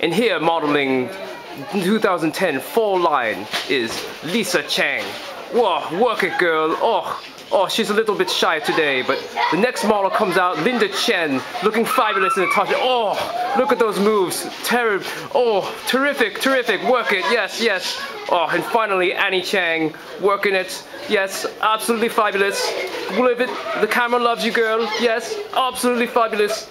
And here modeling 2010 fall line is Lisa Chang. Whoa, work it girl. Oh, oh, she's a little bit shy today, but the next model comes out, Linda Chen, looking fabulous in the touch. Oh, look at those moves. Terrible. Oh, terrific, terrific. Work it. Yes, yes. Oh, and finally Annie Chang working it. Yes, absolutely fabulous. Believe it. The camera loves you, girl. Yes, absolutely fabulous.